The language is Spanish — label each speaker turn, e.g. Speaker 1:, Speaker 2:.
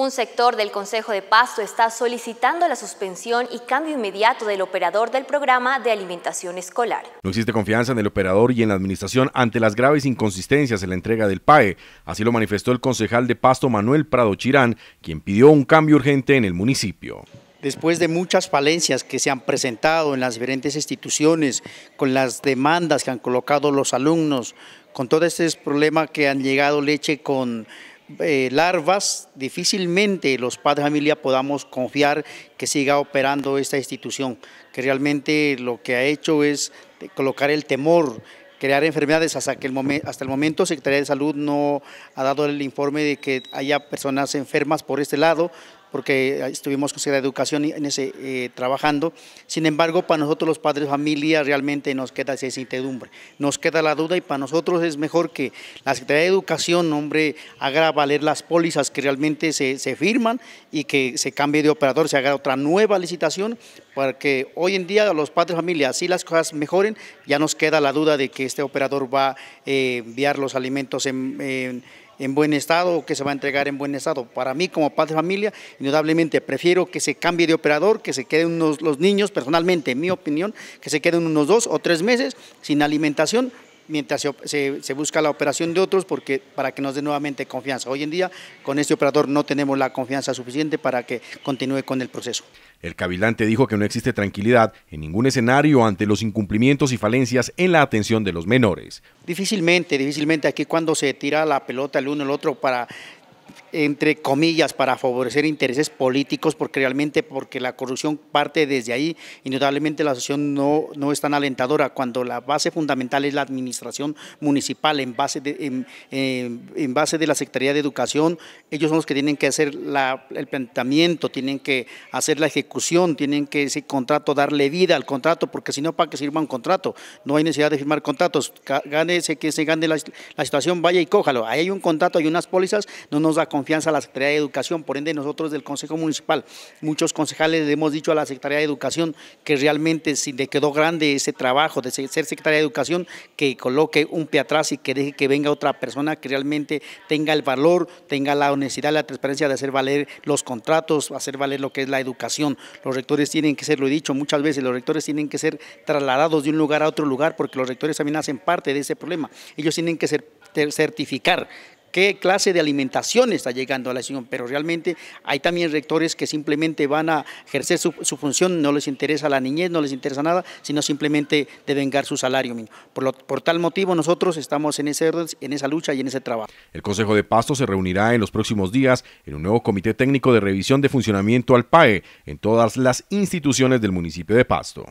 Speaker 1: Un sector del Consejo de Pasto está solicitando la suspensión y cambio inmediato del operador del programa de alimentación escolar.
Speaker 2: No existe confianza en el operador y en la administración ante las graves inconsistencias en la entrega del PAE. Así lo manifestó el concejal de Pasto Manuel Prado Chirán, quien pidió un cambio urgente en el municipio
Speaker 3: después de muchas falencias que se han presentado en las diferentes instituciones, con las demandas que han colocado los alumnos, con todo este problema que han llegado leche con eh, larvas, difícilmente los padres de familia podamos confiar que siga operando esta institución, que realmente lo que ha hecho es colocar el temor, crear enfermedades. Hasta que el momento, hasta el momento Secretaría de Salud no ha dado el informe de que haya personas enfermas por este lado, porque estuvimos con la Educación en ese, eh, trabajando. Sin embargo, para nosotros los padres de familia realmente nos queda esa incertidumbre, nos queda la duda y para nosotros es mejor que la Secretaría de Educación, hombre, haga valer las pólizas que realmente se, se firman y que se cambie de operador, se haga otra nueva licitación para que hoy en día los padres de familia, si las cosas mejoren, ya nos queda la duda de que este operador va a eh, enviar los alimentos en en buen estado o que se va a entregar en buen estado. Para mí, como padre de familia, indudablemente prefiero que se cambie de operador, que se queden unos, los niños, personalmente, en mi opinión, que se queden unos dos o tres meses sin alimentación mientras se, busca la operación de otros porque para que nos dé nuevamente confianza. Hoy en día con este operador no tenemos la confianza suficiente para que continúe con el proceso.
Speaker 2: El cabilante dijo que no existe tranquilidad en ningún escenario ante los incumplimientos y falencias en la atención de los menores.
Speaker 3: Difícilmente, difícilmente aquí cuando se tira la pelota el uno el otro para entre comillas, para favorecer intereses políticos, porque realmente, porque la corrupción parte desde ahí, indudablemente la asociación no, no es tan alentadora, cuando la base fundamental es la administración municipal, en base de, en, base de la Secretaría de Educación, ellos son los que tienen que hacer el planteamiento, tienen que hacer la ejecución, tienen que ese contrato darle vida al contrato, porque si no, ¿para qué sirva un contrato? No hay necesidad de firmar contratos, gánese que se gane la, la situación, vaya y cójalo, ahí hay un contrato, hay unas pólizas, no nos da confianza a la Secretaría de Educación, por ende nosotros del Consejo Municipal, muchos concejales le hemos dicho a la Secretaría de Educación que realmente si le quedó grande ese trabajo de ser Secretaría de Educación, que coloque un pie atrás y que deje que venga otra persona que realmente tenga el valor, tenga la honestidad, la transparencia de hacer valer los contratos, hacer valer lo que es la educación. Los rectores tienen que ser, lo he dicho muchas veces, los rectores tienen que ser trasladados de un lugar a otro lugar porque los rectores también hacen parte de ese problema. Ellos tienen que ser, certificar qué clase de alimentación está llegando a la nación, pero realmente hay también rectores que simplemente van a ejercer su, función, no les interesa la niñez, no les interesa nada, sino simplemente de vengar su salario. Por, por tal motivo nosotros estamos en, en esa lucha y en ese trabajo.
Speaker 2: El Consejo de Pasto se reunirá en los próximos días en un nuevo comité técnico de revisión de funcionamiento al PAE en todas las instituciones del municipio de Pasto.